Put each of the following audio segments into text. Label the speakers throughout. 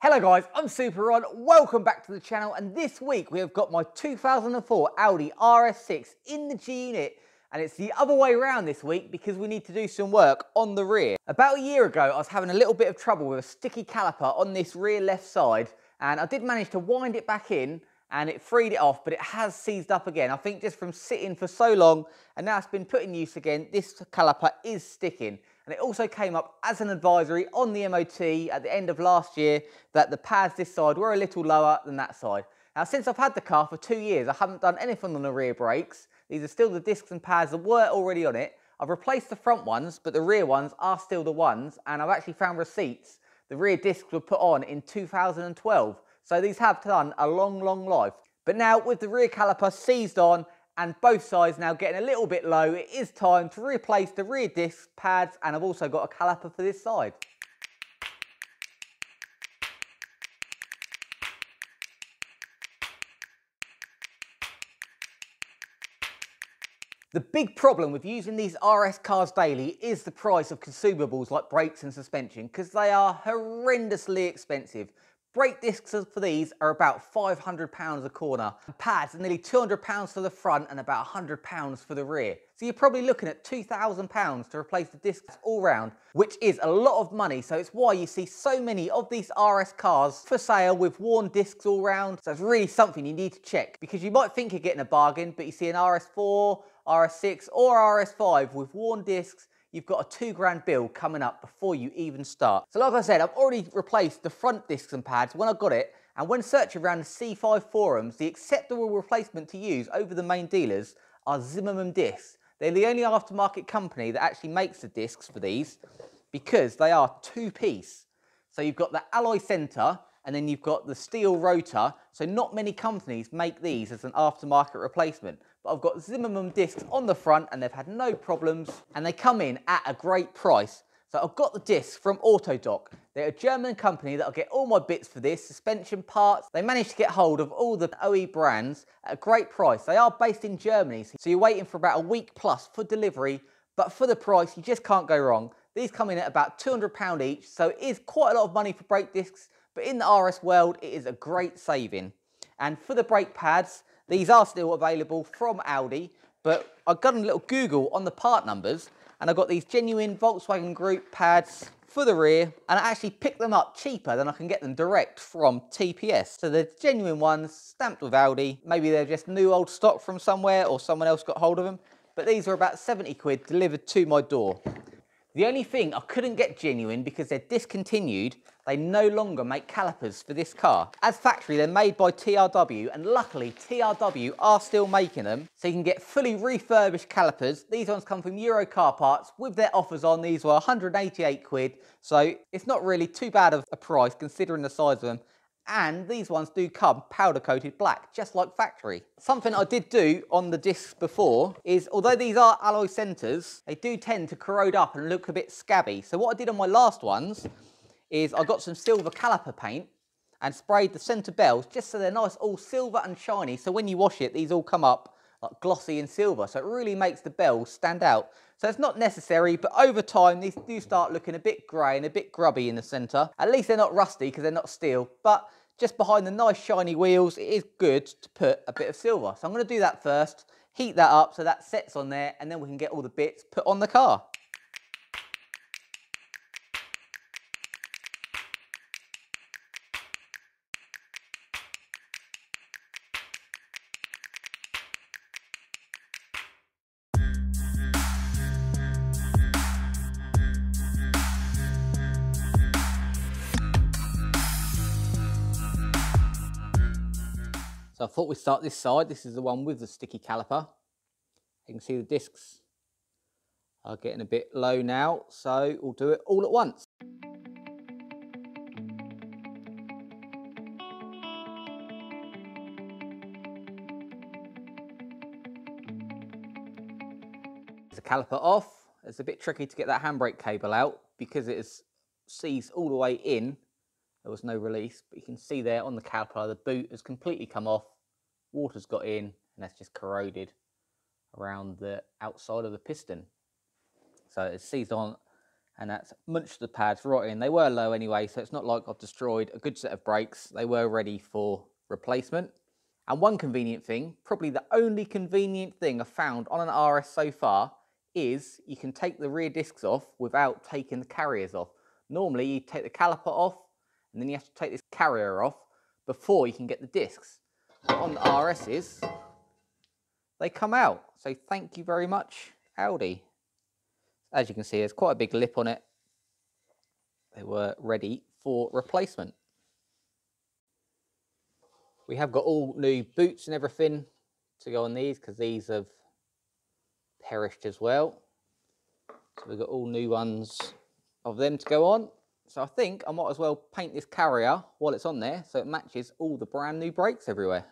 Speaker 1: Hello guys, I'm Super Ron, welcome back to the channel and this week we have got my 2004 Audi RS6 in the G-Unit and it's the other way around this week because we need to do some work on the rear. About a year ago I was having a little bit of trouble with a sticky caliper on this rear left side and I did manage to wind it back in and it freed it off, but it has seized up again. I think just from sitting for so long and now it's been put in use again, this caliper is sticking. And it also came up as an advisory on the MOT at the end of last year that the pads this side were a little lower than that side. Now, since I've had the car for two years, I haven't done anything on the rear brakes. These are still the discs and pads that were already on it. I've replaced the front ones, but the rear ones are still the ones, and I've actually found receipts. The rear discs were put on in 2012, so these have done a long, long life. But now, with the rear caliper seized on and both sides now getting a little bit low, it is time to replace the rear disc pads and I've also got a caliper for this side. The big problem with using these RS cars daily is the price of consumables like brakes and suspension because they are horrendously expensive. Brake discs for these are about £500 a corner. Pads are nearly £200 for the front and about £100 for the rear. So you're probably looking at £2,000 to replace the discs all round, which is a lot of money. So it's why you see so many of these RS cars for sale with worn discs all round. So it's really something you need to check because you might think you're getting a bargain, but you see an RS4, RS6 or RS5 with worn discs you've got a two grand bill coming up before you even start. So like I said, I've already replaced the front discs and pads when I got it, and when searching around the C5 forums, the acceptable replacement to use over the main dealers are Zimmermann discs. They're the only aftermarket company that actually makes the discs for these because they are two-piece. So you've got the alloy centre, and then you've got the steel rotor. So not many companies make these as an aftermarket replacement. But I've got Zimmermann discs on the front and they've had no problems and they come in at a great price. So I've got the discs from Autodoc. They're a German company that'll get all my bits for this, suspension parts. They managed to get hold of all the OE brands at a great price. They are based in Germany, so you're waiting for about a week plus for delivery, but for the price, you just can't go wrong. These come in at about £200 each, so it is quite a lot of money for brake discs, but in the RS world, it is a great saving. And for the brake pads, these are still available from Audi, but I've done a little Google on the part numbers and I've got these genuine Volkswagen Group pads for the rear and I actually picked them up cheaper than I can get them direct from TPS. So they're genuine ones, stamped with Audi. Maybe they're just new old stock from somewhere or someone else got hold of them. But these are about 70 quid delivered to my door. The only thing I couldn't get genuine because they're discontinued, they no longer make calipers for this car. As factory, they're made by TRW, and luckily TRW are still making them, so you can get fully refurbished calipers. These ones come from Euro Car Parts with their offers on. These were 188 quid, so it's not really too bad of a price considering the size of them and these ones do come powder coated black, just like factory. Something I did do on the discs before is, although these are alloy centres, they do tend to corrode up and look a bit scabby. So what I did on my last ones is I got some silver caliper paint and sprayed the centre bells just so they're nice all silver and shiny. So when you wash it, these all come up like glossy and silver. So it really makes the bells stand out. So it's not necessary, but over time, these do start looking a bit grey and a bit grubby in the centre. At least they're not rusty because they're not steel, but just behind the nice shiny wheels, it is good to put a bit of silver. So I'm going to do that first, heat that up so that sets on there, and then we can get all the bits put on the car. So I thought we'd start this side. This is the one with the sticky caliper. You can see the discs are getting a bit low now, so we'll do it all at once. The caliper off. It's a bit tricky to get that handbrake cable out because it is seized all the way in there was no release, but you can see there on the caliper, the boot has completely come off, water's got in, and that's just corroded around the outside of the piston. So it's seized on and that's munched the pads right in. They were low anyway, so it's not like I've destroyed a good set of brakes. They were ready for replacement. And one convenient thing, probably the only convenient thing I've found on an RS so far, is you can take the rear discs off without taking the carriers off. Normally you take the caliper off and then you have to take this carrier off before you can get the discs. But on the RSs, they come out. So thank you very much, Audi. As you can see, there's quite a big lip on it. They were ready for replacement. We have got all new boots and everything to go on these because these have perished as well. So we've got all new ones of them to go on. So I think I might as well paint this carrier while it's on there so it matches all the brand new brakes everywhere.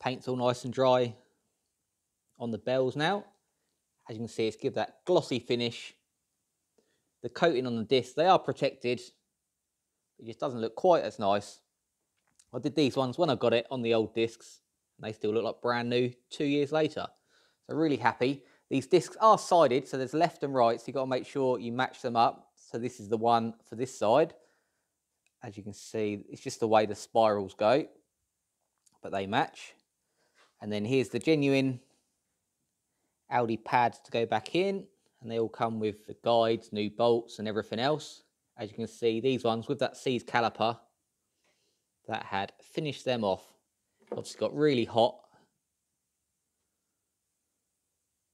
Speaker 1: Paint's all nice and dry on the bells now. As you can see, it's give that glossy finish. The coating on the disc, they are protected. It just doesn't look quite as nice. I did these ones when I got it on the old discs. And they still look like brand new two years later. So really happy. These discs are sided, so there's left and right. So you've got to make sure you match them up. So this is the one for this side. As you can see, it's just the way the spirals go. But they match. And then here's the genuine Audi pads to go back in. And they all come with the guides, new bolts and everything else. As you can see, these ones with that seized caliper, that had finished them off. Obviously got really hot.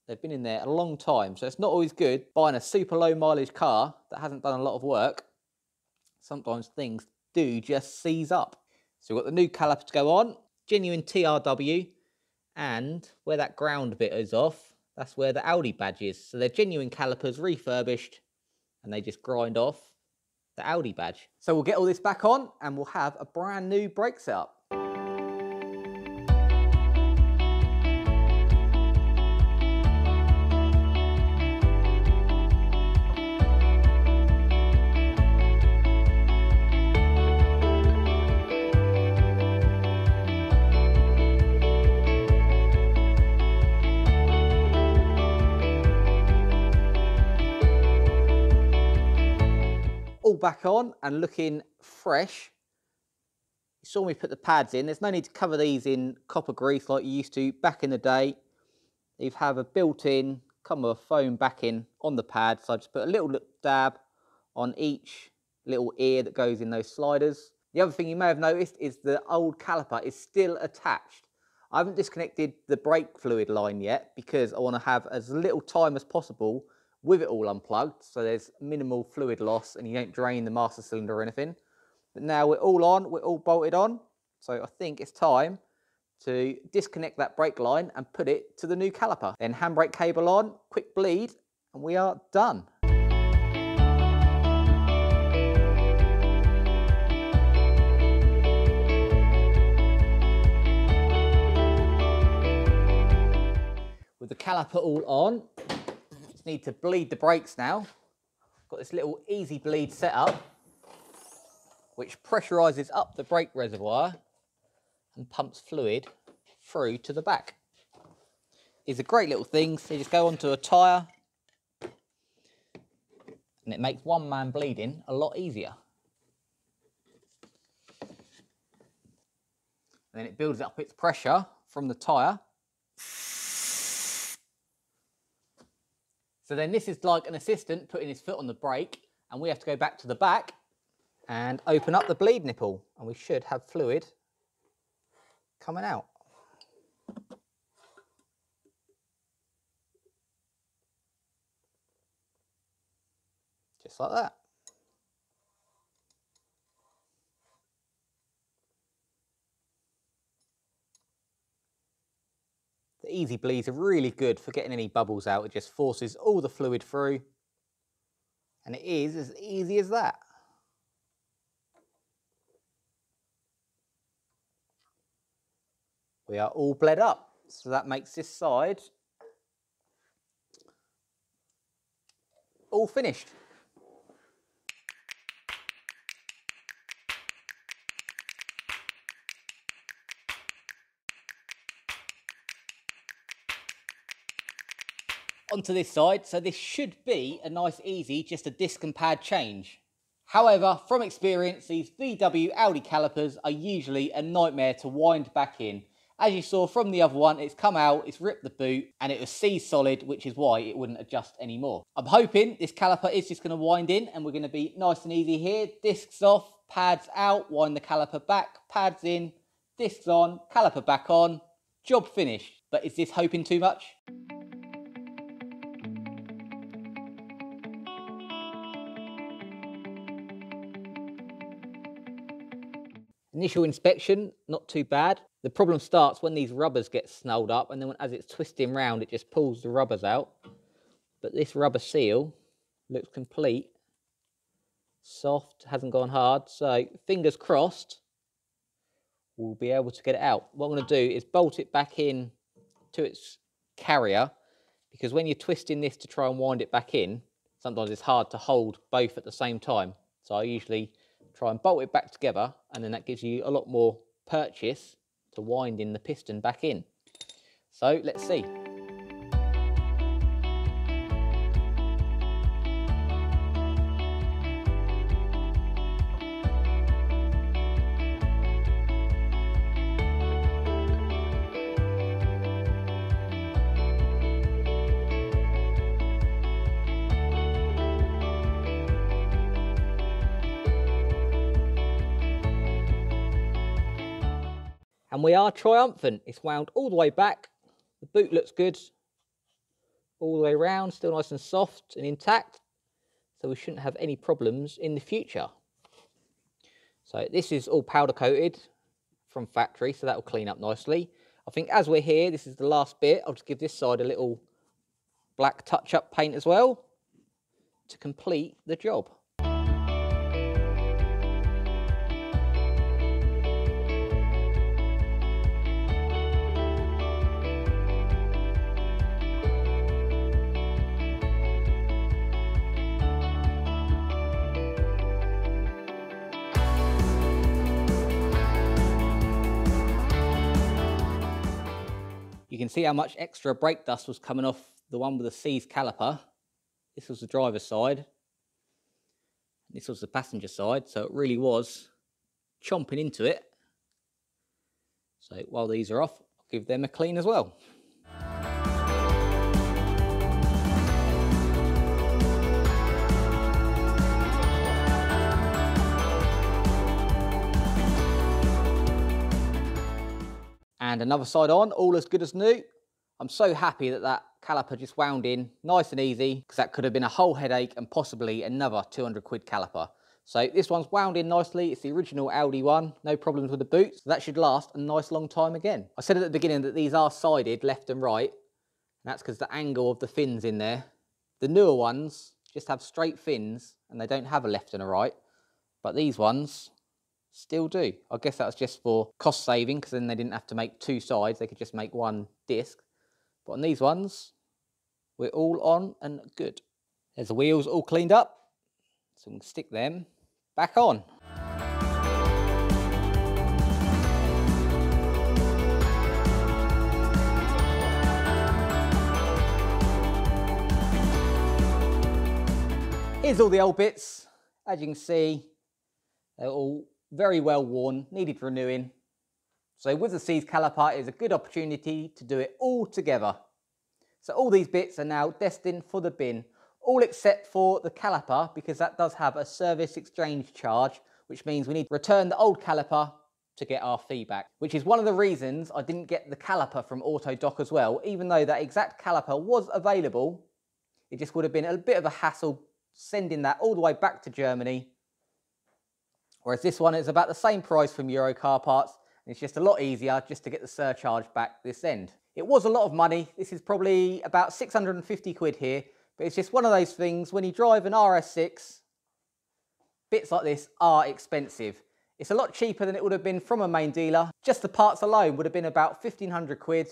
Speaker 1: They've been in there a long time, so it's not always good buying a super low mileage car that hasn't done a lot of work. Sometimes things do just seize up. So we've got the new caliper to go on, genuine TRW, and where that ground bit is off, that's where the Audi badge is. So they're genuine calipers refurbished and they just grind off the Audi badge. So we'll get all this back on and we'll have a brand new brake setup. All back on and looking fresh. You saw me put the pads in. There's no need to cover these in copper grease like you used to back in the day. You have a built-in, come with a foam backing on the pad. So I just put a little dab on each little ear that goes in those sliders. The other thing you may have noticed is the old caliper is still attached. I haven't disconnected the brake fluid line yet because I want to have as little time as possible with it all unplugged, so there's minimal fluid loss and you don't drain the master cylinder or anything. But now we're all on, we're all bolted on, so I think it's time to disconnect that brake line and put it to the new caliper. Then handbrake cable on, quick bleed, and we are done. With the caliper all on, just need to bleed the brakes now. Got this little easy bleed set up, which pressurizes up the brake reservoir and pumps fluid through to the back. It's a great little thing. So you just go onto a tyre and it makes one man bleeding a lot easier. And then it builds up its pressure from the tyre So then this is like an assistant putting his foot on the brake and we have to go back to the back and open up the bleed nipple and we should have fluid coming out. Just like that. Easy bleeds are really good for getting any bubbles out. It just forces all the fluid through. And it is as easy as that. We are all bled up. So that makes this side all finished. Onto this side, so this should be a nice easy, just a disc and pad change. However, from experience, these VW Audi calipers are usually a nightmare to wind back in. As you saw from the other one, it's come out, it's ripped the boot, and it was C-solid, which is why it wouldn't adjust anymore. I'm hoping this caliper is just going to wind in, and we're going to be nice and easy here. Discs off, pads out, wind the caliper back, pads in, discs on, caliper back on, job finished. But is this hoping too much? Initial inspection, not too bad. The problem starts when these rubbers get snarled up and then as it's twisting round, it just pulls the rubbers out. But this rubber seal looks complete, soft, hasn't gone hard. So fingers crossed, we'll be able to get it out. What I'm gonna do is bolt it back in to its carrier because when you're twisting this to try and wind it back in, sometimes it's hard to hold both at the same time. So I usually try and bolt it back together and then that gives you a lot more purchase to winding the piston back in. So let's see. And we are triumphant. It's wound all the way back. The boot looks good. All the way around, still nice and soft and intact. So we shouldn't have any problems in the future. So this is all powder coated from factory, so that will clean up nicely. I think as we're here, this is the last bit. I'll just give this side a little black touch-up paint as well to complete the job. Can see how much extra brake dust was coming off the one with the seized caliper. This was the driver's side. This was the passenger side, so it really was chomping into it. So while these are off, I'll give them a clean as well. And another side on, all as good as new. I'm so happy that that caliper just wound in nice and easy because that could have been a whole headache and possibly another 200 quid caliper. So this one's wound in nicely. It's the original Audi one, no problems with the boots. That should last a nice long time again. I said at the beginning that these are sided left and right. And that's because the angle of the fins in there. The newer ones just have straight fins and they don't have a left and a right. But these ones still do. I guess that was just for cost saving because then they didn't have to make two sides, they could just make one disc. But on these ones, we're all on and good. There's the wheels all cleaned up, so we can stick them back on. Here's all the old bits. As you can see, they're all very well worn, needed renewing. So with the C's caliper, it's a good opportunity to do it all together. So all these bits are now destined for the bin, all except for the caliper, because that does have a service exchange charge, which means we need to return the old caliper to get our fee back, which is one of the reasons I didn't get the caliper from Autodoc as well, even though that exact caliper was available, it just would have been a bit of a hassle sending that all the way back to Germany Whereas this one is about the same price from Euro Car Parts, and it's just a lot easier just to get the surcharge back this end. It was a lot of money. This is probably about 650 quid here, but it's just one of those things, when you drive an RS6, bits like this are expensive. It's a lot cheaper than it would have been from a main dealer. Just the parts alone would have been about 1500 quid,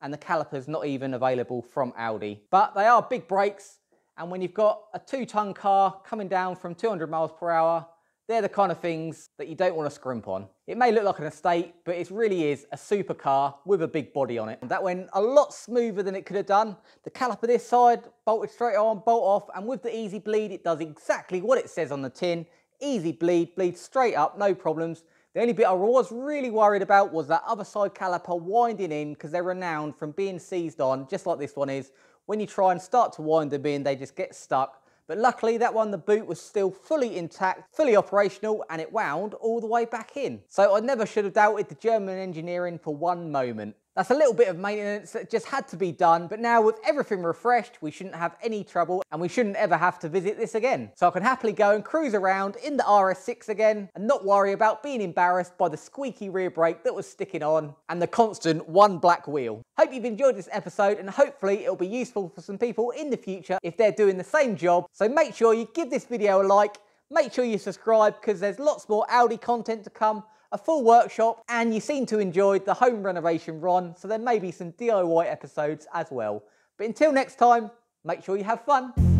Speaker 1: and the caliper's not even available from Audi. But they are big brakes, And when you've got a two ton car coming down from 200 miles per hour, they're the kind of things that you don't want to scrimp on. It may look like an estate, but it really is a supercar with a big body on it. That went a lot smoother than it could have done. The caliper this side bolted straight on, bolt off, and with the easy bleed, it does exactly what it says on the tin. Easy bleed, bleed straight up, no problems. The only bit I was really worried about was that other side caliper winding in because they're renowned from being seized on, just like this one is. When you try and start to wind them in, they just get stuck but luckily that one, the boot was still fully intact, fully operational, and it wound all the way back in. So I never should have doubted the German engineering for one moment. That's a little bit of maintenance that just had to be done, but now with everything refreshed, we shouldn't have any trouble and we shouldn't ever have to visit this again. So I can happily go and cruise around in the RS6 again and not worry about being embarrassed by the squeaky rear brake that was sticking on and the constant one black wheel. Hope you've enjoyed this episode and hopefully it'll be useful for some people in the future if they're doing the same job. So make sure you give this video a like, make sure you subscribe because there's lots more Audi content to come a full workshop, and you seem to enjoy the home renovation run, so there may be some DIY episodes as well. But until next time, make sure you have fun.